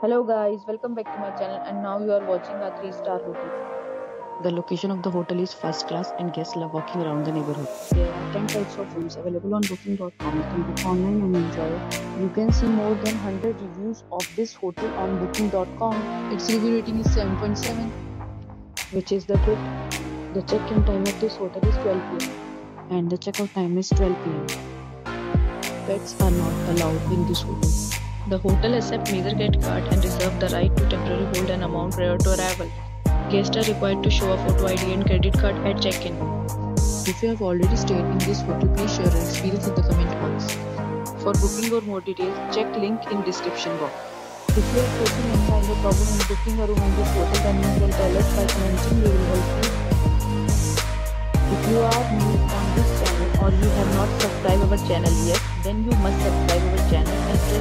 Hello guys, welcome back to my channel and now you are watching a 3 star hotel. The location of the hotel is first class and guests love walking around the neighborhood. There are 10 types of rooms available on booking.com. You can book online and enjoy it. You can see more than 100 reviews of this hotel on booking.com. Its review rating is 7.7, which is the good. The check-in time of this hotel is 12 pm and the check-out time is 12 pm. Pets are not allowed in this hotel. The hotel accepts major credit card and reserves the right to temporarily hold an amount prior to arrival. Guests are required to show a photo ID and credit card at check-in. If you have already stayed in this hotel, please share your experience in the comment box. For booking or more details, check link in description box. If you are facing any kind of problem in booking a room in this hotel, then you can tell us by commenting. We will help you. If you are new on this channel or you have not subscribed our channel yet, then you must subscribe our channel